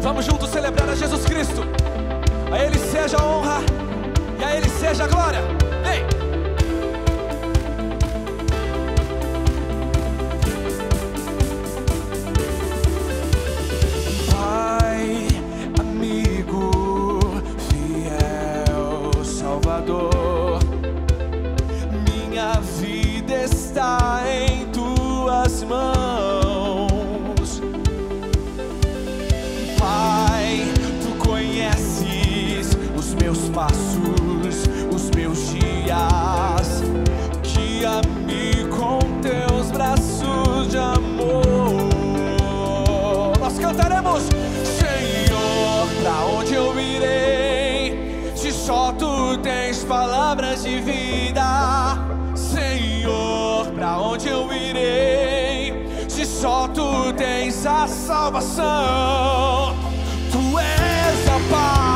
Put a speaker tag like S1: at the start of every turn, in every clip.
S1: Vamos juntos celebrar a Jesus Cristo. A Ele seja a honra e a Ele seja a glória. Vem! palavras de vida, Senhor, para onde eu irei? Se só tu tens a salvação, tu és a paz.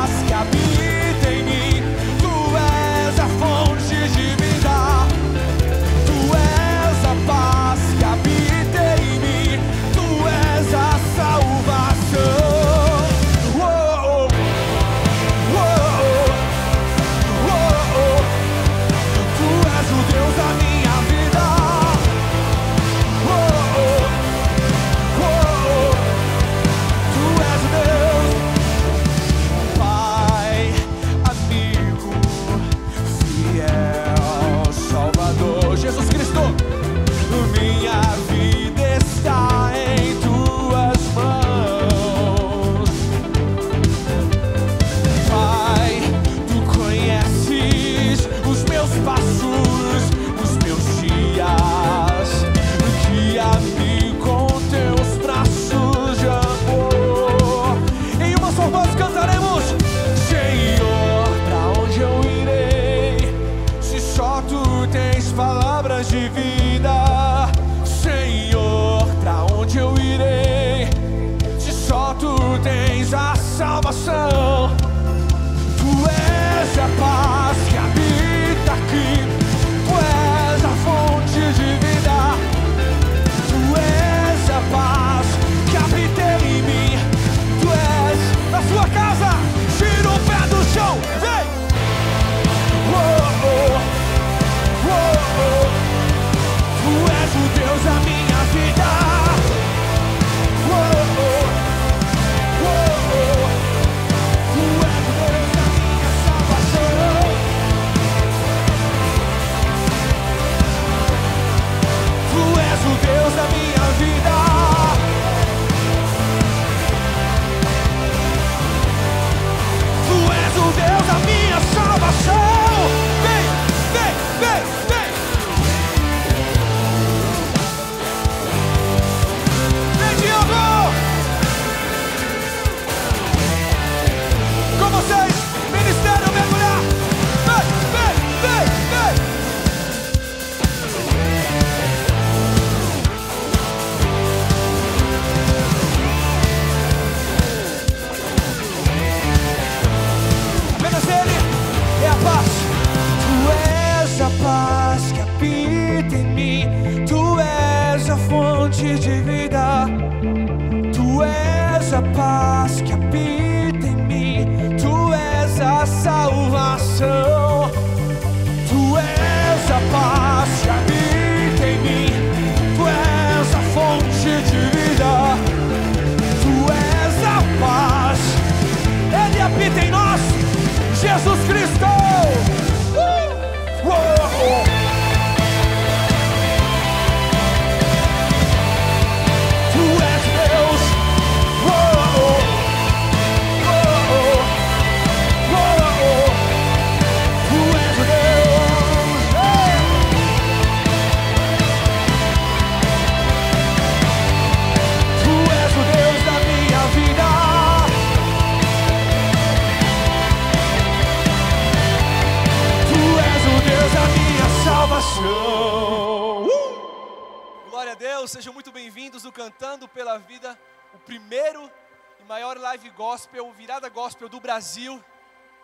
S1: Cantando pela Vida, o primeiro e maior live gospel, virada gospel do Brasil.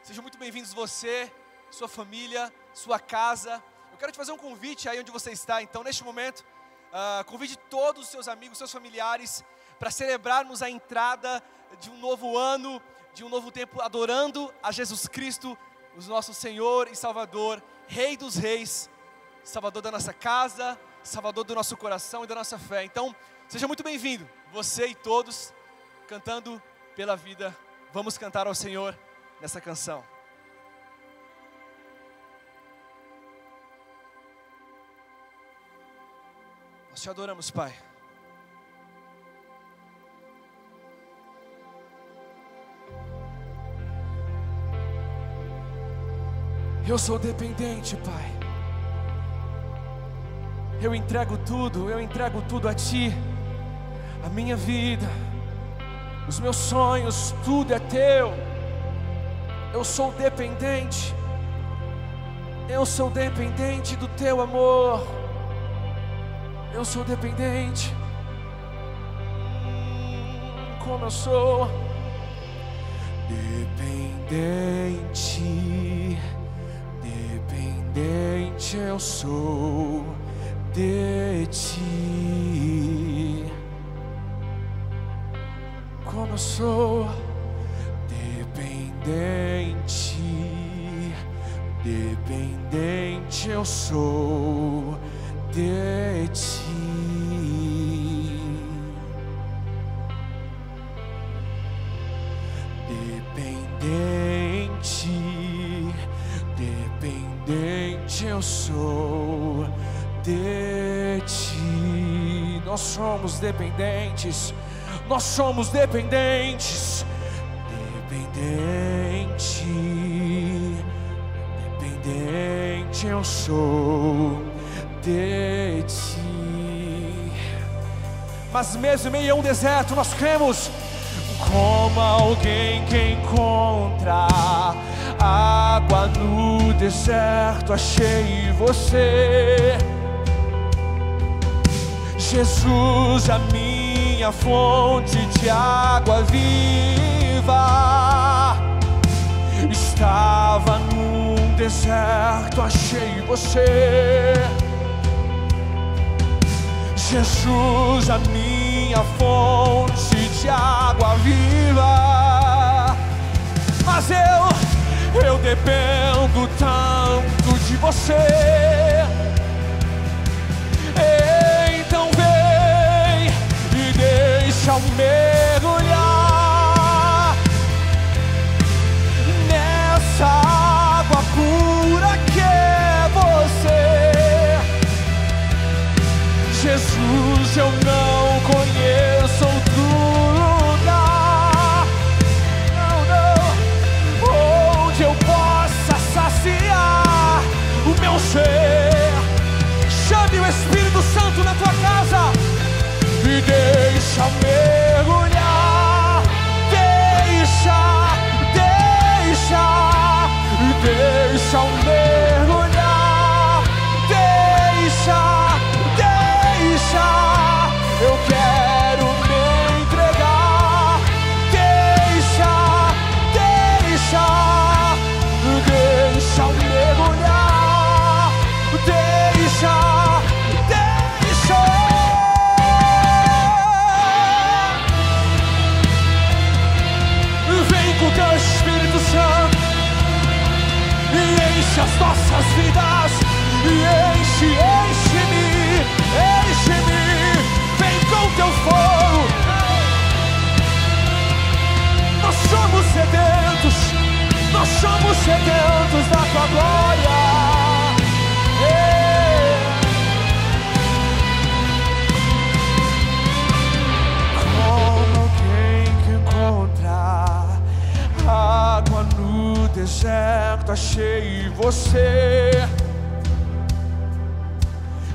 S1: Sejam muito bem-vindos você, sua família, sua casa. Eu quero te fazer um convite aí onde você está, então, neste momento, uh, convide todos os seus amigos, seus familiares, para celebrarmos a entrada de um novo ano, de um novo tempo, adorando a Jesus Cristo, o nosso Senhor e Salvador, Rei dos Reis, Salvador da nossa casa, Salvador do nosso coração e da nossa fé. Então, seja muito bem-vindo, você e todos, cantando pela vida. Vamos cantar ao Senhor nessa canção. Nós te adoramos, Pai. Eu sou dependente, Pai. Eu entrego tudo, eu entrego tudo a Ti. A minha vida, os meus sonhos, tudo é Teu. Eu sou dependente. Eu sou dependente do Teu amor. Eu sou dependente. Como eu sou dependente dependente eu sou de ti. Sou dependente, dependente eu sou de ti. Dependente, dependente eu sou de ti. Nós somos dependentes, nós somos dependentes, dependente, dependente eu sou de ti. Mas mesmo em meio a um deserto, nós cremos como alguém que encontra água no deserto, achei você. Jesus, a minha fonte de água viva, estava num deserto, achei você. Jesus, a minha fonte de água viva. Mas eu, eu dependo tanto de você. Deixa eu mergulhar enche as nossas vidas, e enche, enche-me, enche-me, vem com teu fogo. Nós somos sedentos, nós somos sedentos da tua glória. Deserto, achei você.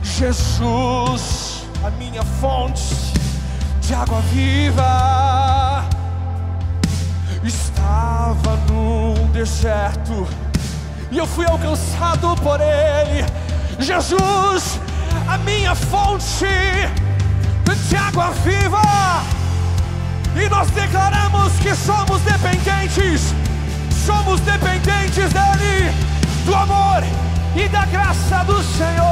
S1: Jesus, a minha fonte de água viva, estava num deserto e eu fui alcançado por Ele. Jesus, a minha fonte de água viva. E nós declaramos que somos dependentes, somos dependentes dEle, do amor e da graça do Senhor.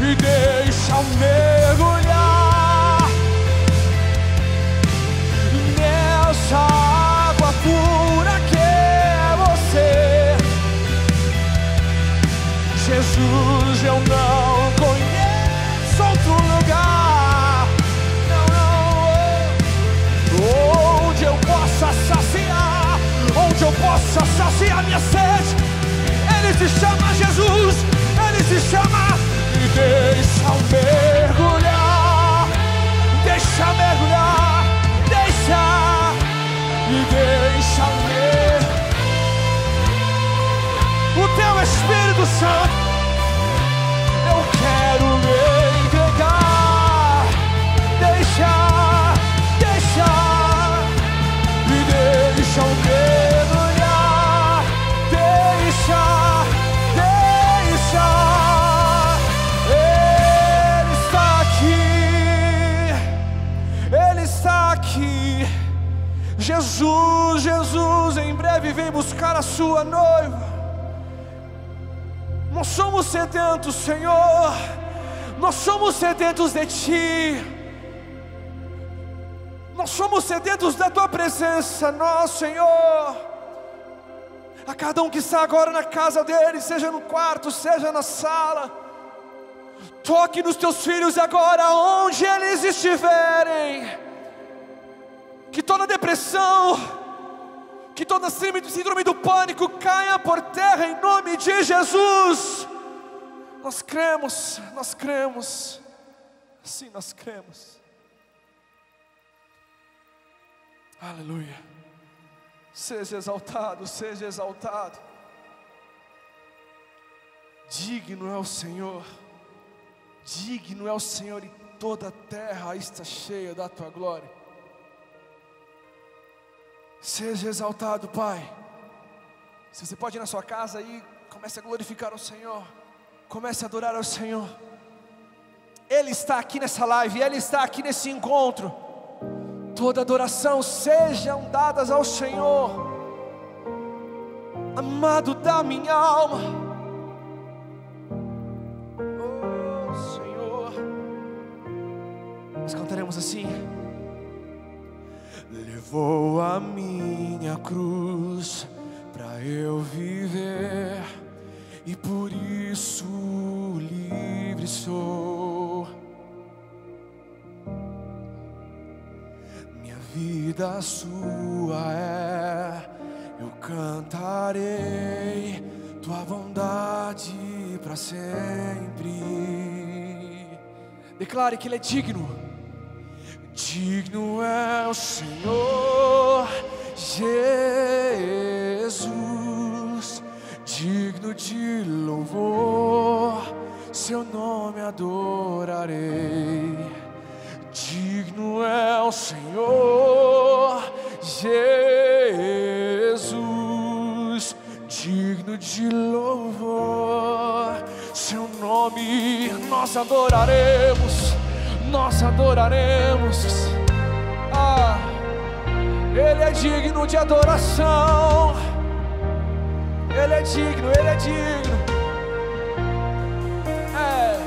S1: E deixa o mergulhar nessa água pura que é você, Jesus. Só sacia a minha sede. Ele se chama Jesus, ele se chama. E deixa mergulhar, deixa mergulhar, deixa. E deixa mergulhar. O teu Espírito Santo. Jesus, Jesus, em breve vem buscar a sua noiva. Nós somos sedentos, Senhor. Nós somos sedentos de Ti. Nós somos sedentos da Tua presença, nós, Senhor. A cada um que está agora na casa dele, seja no quarto, seja na sala. Toque nos teus filhos agora, onde eles estiverem. Que toda depressão, que toda síndrome do pânico caia por terra em nome de Jesus. Nós cremos, nós cremos, sim, nós cremos. Aleluia. Seja exaltado, seja exaltado. Digno é o Senhor, digno é o Senhor, e toda a terra está cheia da tua glória. Seja exaltado, Pai. Se você pode ir na sua casa aí, comece a glorificar o Senhor, comece a adorar ao Senhor. Ele está aqui nessa live, Ele está aqui nesse encontro. Toda adoração sejam dadas ao Senhor, amado da minha alma. Oh Senhor, nós cantaremos assim. Levou a minha cruz para eu viver, e por isso livre sou. Minha vida sua é, eu cantarei tua bondade para sempre. Declare que Ele é digno. Digno é o Senhor Jesus, digno de louvor, seu nome adorarei. Digno é o Senhor Jesus, digno de louvor, seu nome nós adoraremos nós adoraremos. Ah, Ele é digno de adoração. Ele é digno, Ele é digno. É.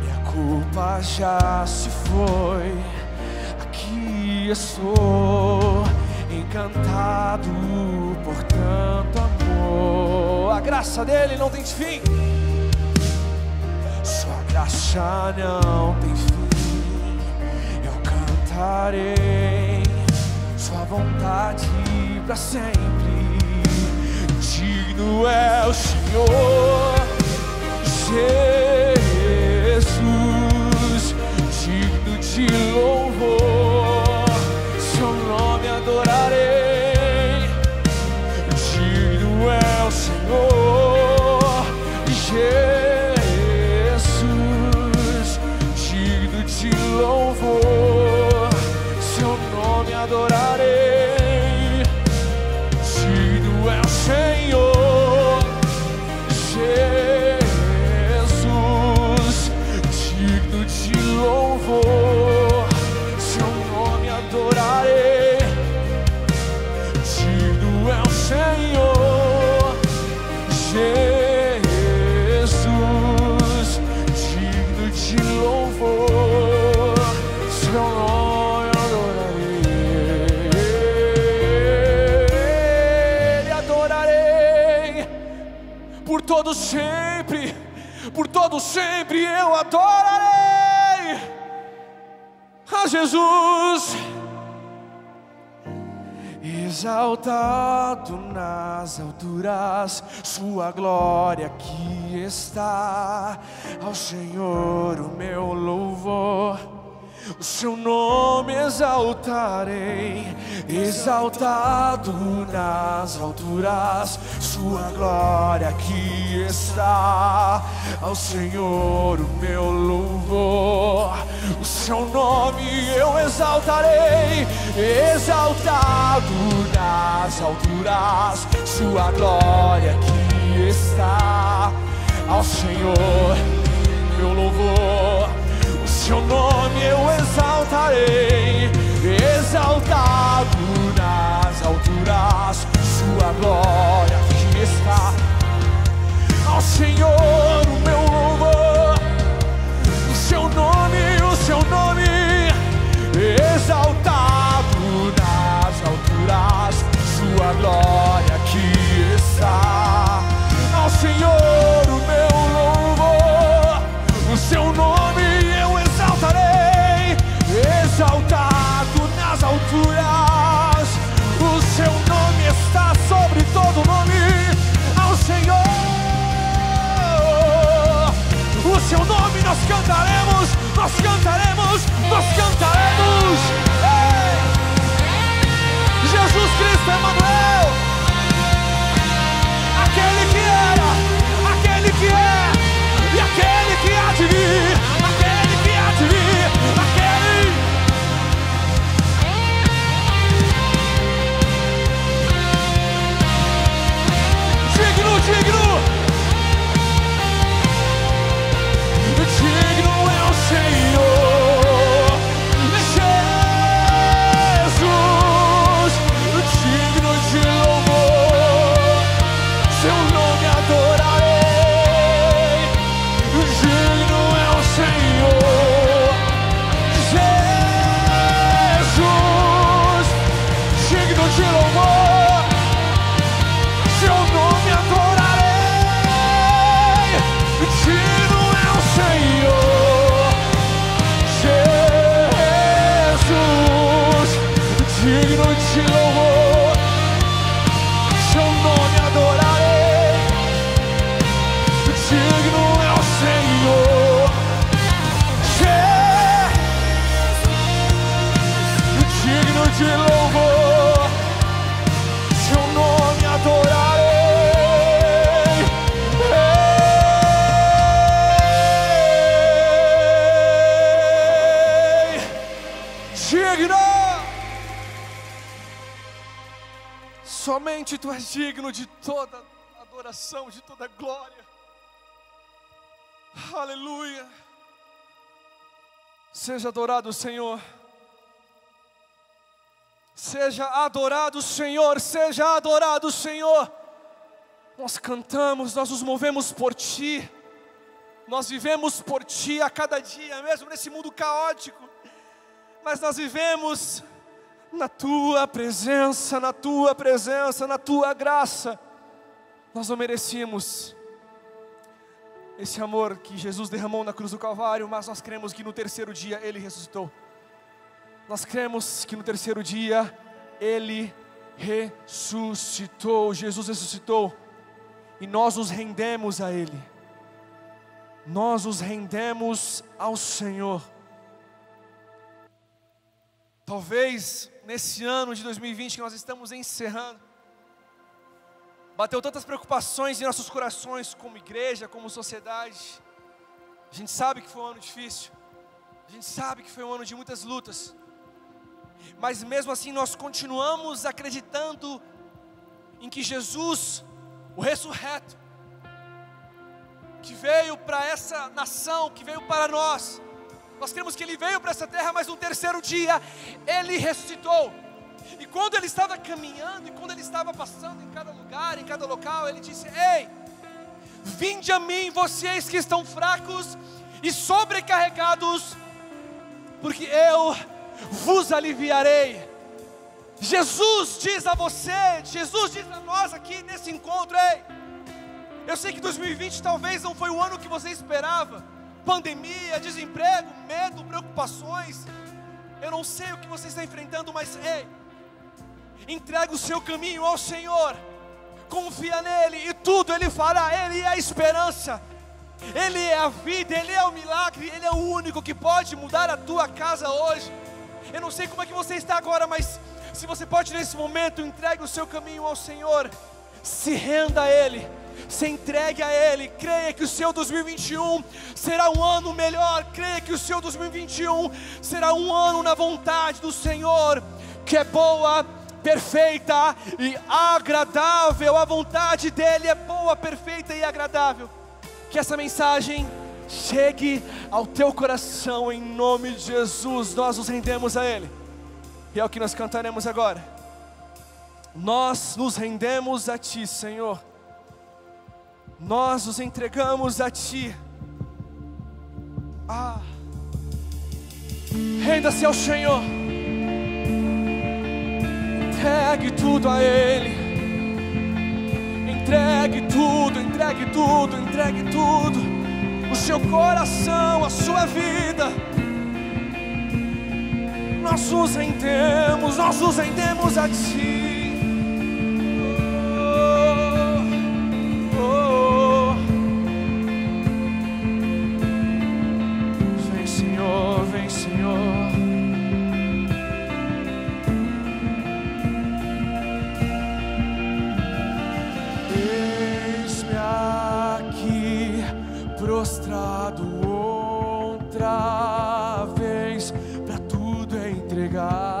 S1: Minha culpa já se foi. Aqui estou encantado por tanto amor. A graça dele não tem fim. Graça não tem fim. Eu cantarei Sua vontade para sempre. Digno é o Senhor Jesus, digno de louvor. Todo sempre, por todo sempre eu adorarei a Jesus. Exaltado nas alturas, Sua glória aqui está. Ao Senhor o meu louvor o seu nome exaltarei, exaltado nas alturas, sua glória aqui está. Ao Senhor o meu louvor, o seu nome eu exaltarei, exaltado nas alturas, sua glória aqui está. Ao Senhor meu louvor seu nome eu exaltarei, exaltado nas alturas, sua glória que está. Ao Senhor o meu louvor, o seu nome, o seu nome, exaltado nas alturas, sua glória que está. Ao Senhor o meu louvor, o seu nome seu nome nós cantaremos, nós cantaremos, nós cantaremos. Ei! Jesus Cristo Emmanuel, adoração, de toda glória. Aleluia. Seja adorado, Senhor. Seja adorado, Senhor, seja adorado, Senhor. Nós cantamos, nós nos movemos por Ti, nós vivemos por Ti a cada dia, mesmo nesse mundo caótico, mas nós vivemos na Tua presença, na Tua presença, na Tua graça. Nós não merecíamos esse amor que Jesus derramou na cruz do Calvário, mas nós cremos que no terceiro dia Ele ressuscitou. Nós cremos que no terceiro dia Ele ressuscitou, Jesus ressuscitou, e nós nos rendemos a Ele, nós nos rendemos ao Senhor. Talvez nesse ano de 2020 que nós estamos encerrando, bateu tantas preocupações em nossos corações, como igreja, como sociedade. A gente sabe que foi um ano difícil, a gente sabe que foi um ano de muitas lutas, mas mesmo assim nós continuamos acreditando em que Jesus, o ressurreto, que veio para essa nação, que veio para nós, nós cremos que Ele veio para essa terra, mas no terceiro dia Ele ressuscitou. E quando Ele estava caminhando, e quando Ele estava passando em cada lugar, em cada local, Ele disse: Ei, vinde a mim, vocês que estão fracos e sobrecarregados, porque eu vos aliviarei. Jesus diz a você, Jesus diz a nós aqui nesse encontro, ei, eu sei que 2020 talvez não foi o ano que você esperava, pandemia, desemprego, medo, preocupações, eu não sei o que você está enfrentando, mas ei, Entrega o seu caminho ao Senhor. Confia nele e tudo ele fará. Ele é a esperança. Ele é a vida, Ele é o milagre, Ele é o único que pode mudar a tua casa hoje. Eu não sei como é que você está agora, mas se você pode nesse momento, entregue o seu caminho ao Senhor, se renda a Ele, se entregue a Ele, creia que o seu 2021 será um ano melhor, creia que o seu 2021 será um ano na vontade do Senhor, que é boa, perfeita e agradável, a vontade dEle é boa, perfeita e agradável. Que essa mensagem chegue ao teu coração em nome de Jesus. Nós nos rendemos a Ele. E é o que nós cantaremos agora. Nós nos rendemos a Ti, Senhor. Nós nos entregamos a Ti. Ah. Renda-se ao Senhor. Entregue tudo a Ele. Entregue tudo, entregue tudo, entregue tudo. O seu coração, a sua vida. Nós nos rendemos, nós nos rendemos a Ti. Prostrado outra vez para tudo entregar,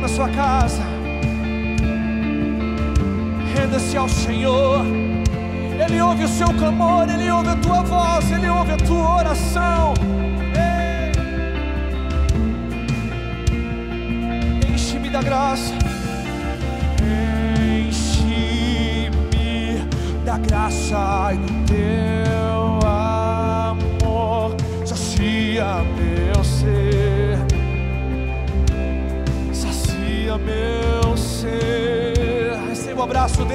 S1: na sua casa, renda-se ao Senhor. Ele ouve o seu clamor, Ele ouve a tua voz, Ele ouve a tua oração. Enche-me da graça. Enche-me da graça do teu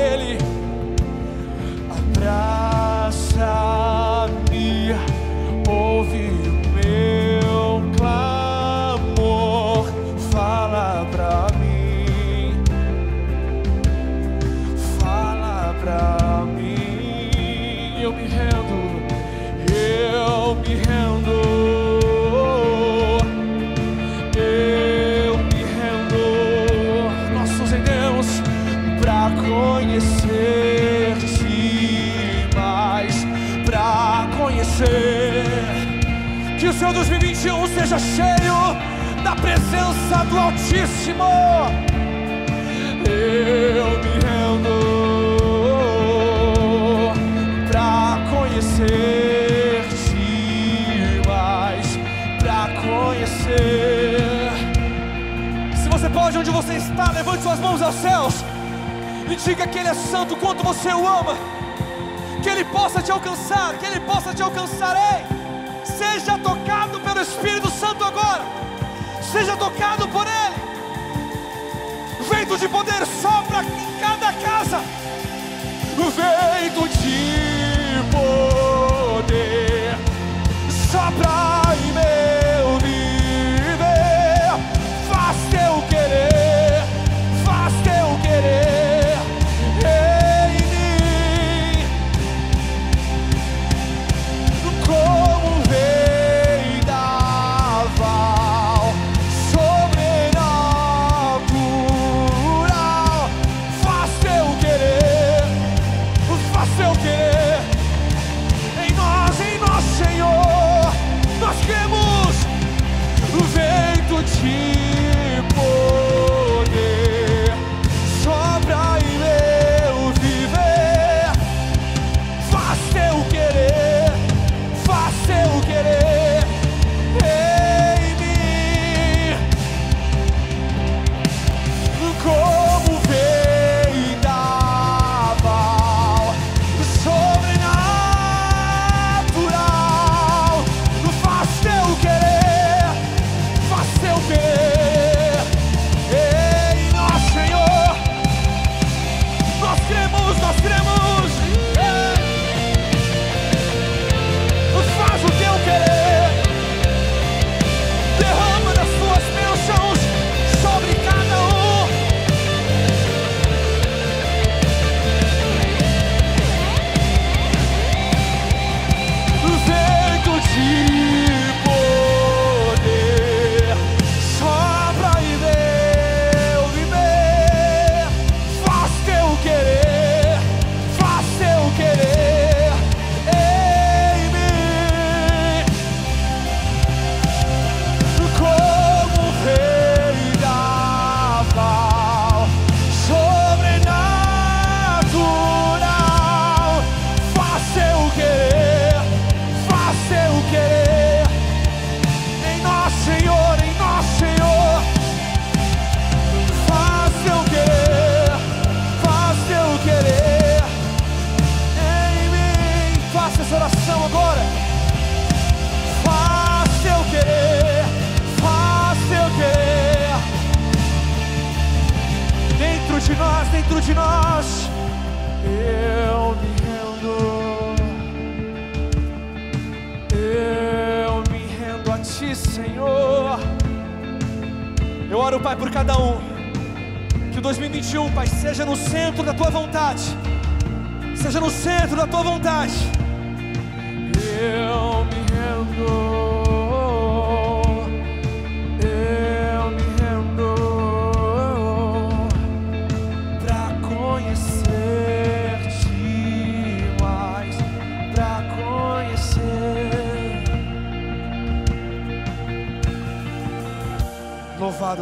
S1: dele. Que o seu 2021 seja cheio da presença do Altíssimo. Eu me rendo pra conhecer-te mais, pra conhecer. Se você pode, onde você está, levante suas mãos aos céus e diga que Ele é santo, quanto você o ama, que Ele possa te alcançar, que Ele possa te alcançar. Ei, seja tocado pelo Espírito Santo agora, seja tocado por Ele. Vento de poder sopra em cada casa, vento de poder sopra em meu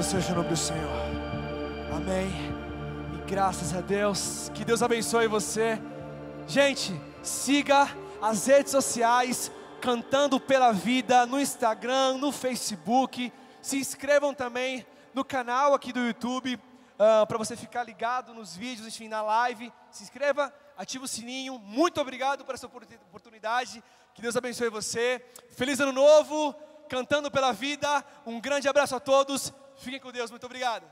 S1: seja o nome do Senhor. Amém. E graças a Deus. Que Deus abençoe você. Gente, siga as redes sociais Cantando pela Vida no Instagram, no Facebook. Se inscrevam também no canal aqui do YouTube para você ficar ligado nos vídeos, enfim, na live. Se inscreva, ative o sininho. Muito obrigado por essa oportunidade. Que Deus abençoe você. Feliz ano novo, cantando pela vida. Um grande abraço a todos. Fiquem com Deus. Muito obrigado.